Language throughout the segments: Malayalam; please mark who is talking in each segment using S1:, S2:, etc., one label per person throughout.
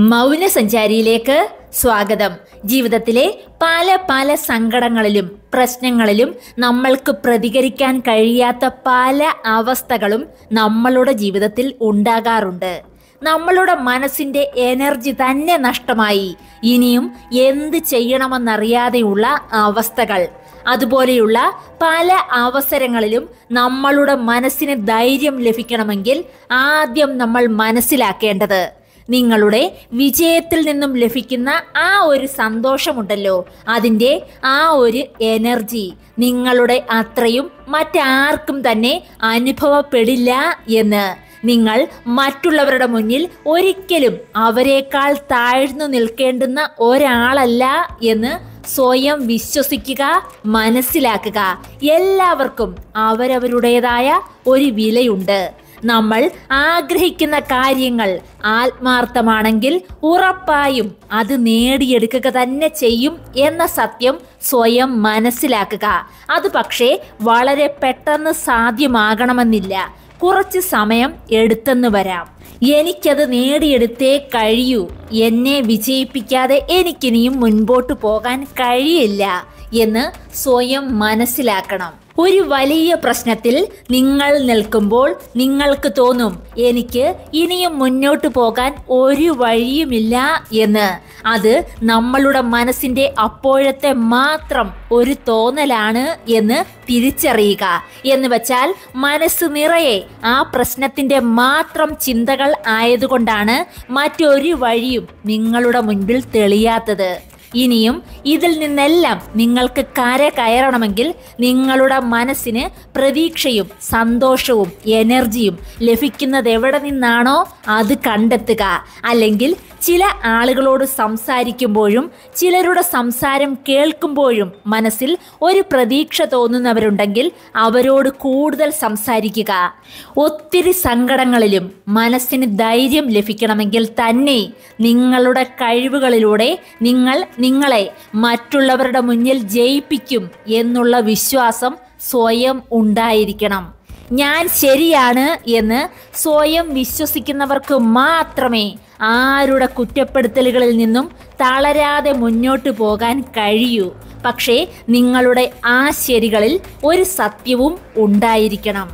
S1: മൗനസഞ്ചാരിയിലേക്ക് സ്വാഗതം. ജീവിതത്തിലെ പല പല സങ്കടങ്ങളിലും പ്രശ്നങ്ങളിലും നമ്മൾക്ക് പ്രതികരിക്കാൻ കഴിയാത്ത പല അവസ്ഥകളും നമ്മളുടെ ജീവിതത്തിൽ ഉണ്ടാകാറുണ്ട്. നമ്മളുടെ മനസ്സിന്റെ എനർജി തന്നെ നഷ്ടമായി. ഇനിയും എന്ത് ചെയ്യണമെന്നറിയാതെയുള്ള അവസ്ഥകൾ. അതുപോലെയുള്ള പല അവസരങ്ങളിലും നമ്മളുടെ മനസ്സിന് ധൈര്യം ലഭിക്കണമെങ്കിൽ ആദ്യം നമ്മൾ മനസ്സിലാക്കേണ്ടത് നിങ്ങളുടെ വിജയത്തിൽ നിന്നും ലഭിക്കുന്ന ആ ഒരു സന്തോഷമുണ്ടല്ലോ. അതിന്റെ ആ ഒരു എനർജി നിങ്ങളുടെ അത്രയും മറ്റാർക്കും തന്നെ അനുഭവപ്പെടില്ല എന്ന്. നിങ്ങൾ മറ്റുള്ളവരുടെ മുന്നിൽ ഒരിക്കലും അവരെക്കാൾ താഴ്ന്നു നിൽക്കേണ്ടുന്ന ഒരാളല്ല എന്ന് സ്വയം വിശ്വസിക്കുക മനസ്സിലാക്കുക. എല്ലാവർക്കും അവരവരുടേതായ ഒരു വിലയുണ്ട്. നമ്മൾ ആഗ്രഹിക്കുന്ന കാര്യങ്ങൾ ആത്മാർത്ഥമാണെങ്കിൽ ഉറപ്പായും അത് നേടിയെടുക്കുക തന്നെ ചെയ്യും എന്ന സത്യം സ്വയം മനസ്സിലാക്കുക. അത് പക്ഷേ വളരെ പെട്ടെന്ന് സാധ്യമാകണമെന്നില്ല. കുറച്ച് സമയം എടുത്തെന്ന് വരാം. എനിക്കത് നേടിയെടുത്തേ കഴിയൂ. എന്നെ വിജയിപ്പിക്കാതെ എനിക്കിനിയും മുൻപോട്ട് പോകാൻ കഴിയില്ല എന്ന് സ്വയം മനസ്സിലാക്കണം. ഒരു വലിയ പ്രശ്നത്തിൽ നിങ്ങൾ നിൽക്കുമ്പോൾ നിങ്ങൾക്ക് തോന്നും എനിക്ക് ഇനിയും മുന്നോട്ട് പോകാൻ ഒരു വഴിയുമില്ല എന്ന്. അത് നമ്മളുടെ മനസ്സിന്റെ അപ്പോഴത്തെ മാത്രം ഒരു തോന്നലാണ് എന്ന് തിരിച്ചറിയുക. എന്ന് വെച്ചാൽ മനസ്സ് നിറയെ ആ പ്രശ്നത്തിന്റെ മാത്രം ചിന്തകൾ ആയതുകൊണ്ടാണ് മറ്റൊരു വഴിയും നിങ്ങളുടെ മുൻപിൽ തെളിയാത്തത്. ഇനിയും ഇതിൽ നിന്നെല്ലാം നിങ്ങൾക്ക് കര കയറണമെങ്കിൽ നിങ്ങളുടെ മനസ്സിന് പ്രതീക്ഷയും സന്തോഷവും എനർജിയും ലഭിക്കുന്നത് എവിടെ നിന്നാണോ അത് കണ്ടെത്തുക. അല്ലെങ്കിൽ ചില ആളുകളോട് സംസാരിക്കുമ്പോഴും ചിലരുടെ സംസാരം കേൾക്കുമ്പോഴും മനസ്സിൽ ഒരു പ്രതീക്ഷ തോന്നുന്നവരുണ്ടെങ്കിൽ അവരോട് കൂടുതൽ സംസാരിക്കുക. ഒത്തിരി സങ്കടങ്ങളിലും മനസ്സിന് ധൈര്യം ലഭിക്കണമെങ്കിൽ തന്നെ നിങ്ങളുടെ കഴിവുകളിലൂടെ നിങ്ങൾ നിങ്ങളെ മറ്റുള്ളവരുടെ മുന്നിൽ ജയിപ്പിക്കും എന്നുള്ള വിശ്വാസം സ്വയം ഉണ്ടായിരിക്കണം. ഞാൻ ശരിയാണ് എന്ന് സ്വയം വിശ്വസിക്കുന്നവർക്ക് മാത്രമേ ആരുടെ കുറ്റപ്പെടുത്തലുകളിൽ നിന്നും തളരാതെ മുന്നോട്ട് പോകാൻ കഴിയൂ. പക്ഷേ നിങ്ങളുടെ ആ ശരികളിൽ ഒരു സത്യവും ഉണ്ടായിരിക്കണം.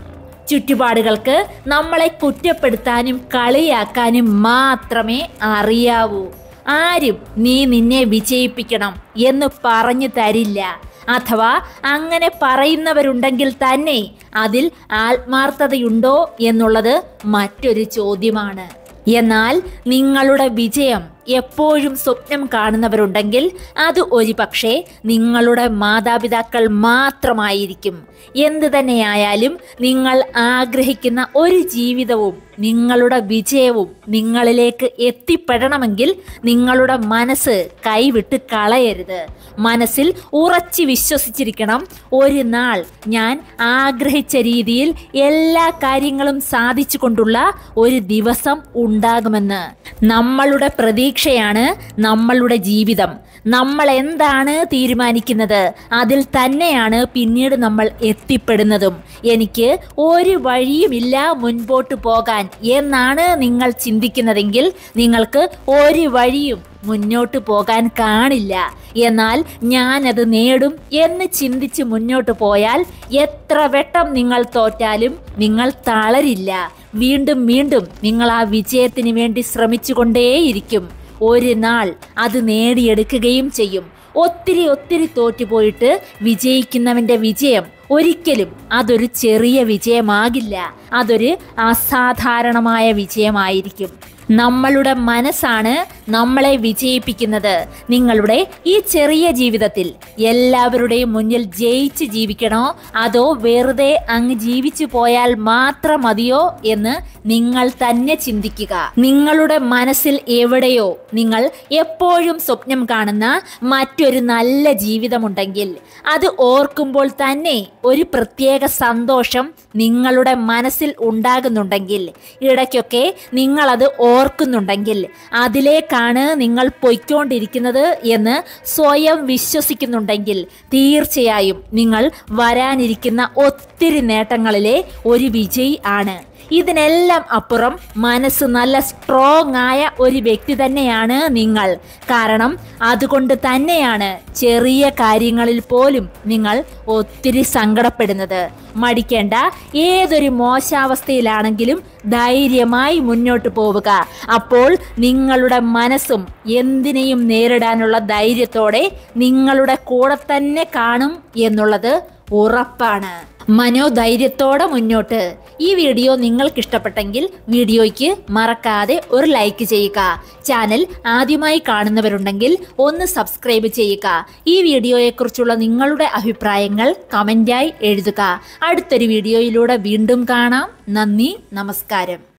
S1: ചുറ്റുപാടുകൾക്ക് നമ്മളെ കുറ്റപ്പെടുത്താനും കളിയാക്കാനും മാത്രമേ അറിയാവൂ. ആരും നീ നിന്നെ വിജയിപ്പിക്കണം എന്ന് പറഞ്ഞു തരില്ല. അഥവാ അങ്ങനെ പറയുന്നവരുണ്ടെങ്കിൽ തന്നെ അതിൽ ആത്മാർത്ഥതയുണ്ടോ എന്നുള്ളത് മറ്റൊരു ചോദ്യമാണ്. എന്നാൽ നിങ്ങളുടെ വിജയം എപ്പോഴും സ്വപ്നം കാണുന്നവരുണ്ടെങ്കിൽ അത് ഒരു പക്ഷേ നിങ്ങളുടെ മാതാപിതാക്കൾ മാത്രമായിരിക്കും. എന്തു തന്നെയായാലും നിങ്ങൾ ആഗ്രഹിക്കുന്ന ഒരു ജീവിതവും നിങ്ങളുടെ വിജയവും നിങ്ങളിലേക്ക് എത്തിപ്പെടണമെങ്കിൽ നിങ്ങളുടെ മനസ്സ് കൈവിട്ട് കളയരുത്. മനസ്സിൽ ഉറച്ചു വിശ്വസിച്ചിരിക്കണം ഒരു നാൾ ഞാൻ ആഗ്രഹിച്ച രീതിയിൽ എല്ലാ കാര്യങ്ങളും സാധിച്ചു ഒരു ദിവസം ഉണ്ടാകുമെന്ന്. നമ്മളുടെ പ്രതീക്ഷയാണ് നമ്മളുടെ ജീവിതം. നമ്മൾ എന്താണ് തീരുമാനിക്കുന്നത്? അതിൽ തന്നെയാണ് പിന്നീട് നമ്മൾ എത്തിപ്പെടുന്നതും. എനിക്ക് ഒരു വഴിയുമില്ല മുൻപോട്ട് പോകാൻ എന്നാണ് നിങ്ങൾ ചിന്തിക്കുന്നതെങ്കിൽ നിങ്ങൾക്ക് ഒരു വഴിയും മുന്നോട്ട് പോകാൻ കാണില്ല. എന്നാൽ ഞാനത് നേടും എന്ന് ചിന്തിച്ച് മുന്നോട്ട് പോയാൽ എത്ര വെട്ടം നിങ്ങൾ തോറ്റാലും നിങ്ങൾ തളരില്ല. വീണ്ടും വീണ്ടും നിങ്ങൾ ആ വിജയത്തിന് വേണ്ടി ശ്രമിച്ചുകൊണ്ടേയിരിക്കും. ഒരു നാൾ അത് നേടിയെടുക്കുകയും ചെയ്യും. ഒത്തിരി ഒത്തിരി തോറ്റുപോയിട്ട് വിജയിക്കുന്നവന്റെ വിജയം ഒരിക്കലും അതൊരു ചെറിയ വിജയമാകില്ല. അതൊരു അസാധാരണമായ വിജയമായിരിക്കും. നമ്മളുടെ മനസ്സാണ് നമ്മളെ വിജയിപ്പിക്കുന്നത് നിങ്ങളുടെ ഈ ചെറിയ ജീവിതത്തിൽ. എല്ലാവരുടെയും മുന്നിൽ ജയിച്ച് ജീവിക്കണോ? അതോ വെറുതെ അങ്ങ് ജീവിച്ചു പോയാൽ മാത്രം മതിയോ എന്ന് നിങ്ങൾ തന്നെ ചിന്തിക്കുക. നിങ്ങളുടെ മനസ്സിൽ എവിടെയോ നിങ്ങൾ എപ്പോഴും സ്വപ്നം കാണുന്ന മറ്റൊരു നല്ല ജീവിതമുണ്ടെങ്കിൽ അത് ഓർക്കുമ്പോൾ തന്നെ ഒരു പ്രത്യേക സന്തോഷം നിങ്ങളുടെ മനസ്സിൽ ഉണ്ടാകുന്നുണ്ടെങ്കിൽ ഇടയ്ക്കൊക്കെ നിങ്ങളത് ഓർക്കുന്നുണ്ടെങ്കിൽ അതിലേക്കാണ് നിങ്ങൾ പൊയ്ക്കൊണ്ടിരിക്കുന്നത് എന്ന് സ്വയം വിശ്വസിക്കുന്നുണ്ടെങ്കിൽ തീർച്ചയായും നിങ്ങൾ വരാനിരിക്കുന്ന ഒത്തിരി നേട്ടങ്ങളിലെ ഒരു വിജയി ആണ്. ഇതിനെല്ലാം അപ്പുറം മനസ്സ് നല്ല സ്ട്രോങ് ആയ ഒരു വ്യക്തി തന്നെയാണ് നിങ്ങൾ. കാരണം അതുകൊണ്ട് തന്നെയാണ് ചെറിയ കാര്യങ്ങളിൽ പോലും നിങ്ങൾ ഒത്തിരി സങ്കടപ്പെടുന്നത്. മടിക്കേണ്ട ഏതൊരു മോശാവസ്ഥയിലാണെങ്കിലും ധൈര്യമായി മുന്നോട്ട് പോവുക. അപ്പോൾ നിങ്ങളുടെ മനസ്സും എന്തിനേയും നേരിടാനുള്ള ധൈര്യത്തോടെ നിങ്ങളുടെ കൂടെ തന്നെ കാണും എന്നുള്ളത് ഉറപ്പാണ്. മനോധൈര്യത്തോടെ മുന്നോട്ട്. ഈ വീഡിയോ നിങ്ങൾക്ക് ഇഷ്ടപ്പെട്ടെങ്കിൽ വീഡിയോയ്ക്ക് മറക്കാതെ ഒരു ലൈക്ക് ചെയ്യുക. ചാനൽ ആദ്യമായി കാണുന്നവരുണ്ടെങ്കിൽ ഒന്ന് സബ്സ്ക്രൈബ് ചെയ്യുക. ഈ വീഡിയോയെക്കുറിച്ചുള്ള നിങ്ങളുടെ അഭിപ്രായങ്ങൾ കമന്റായി എഴുതുക. അടുത്തൊരു വീഡിയോയിലൂടെ വീണ്ടും കാണാം. നന്ദി നമസ്കാരം.